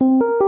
you.